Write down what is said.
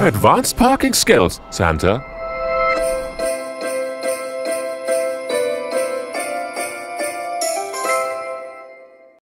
advanced parking skills, Santa.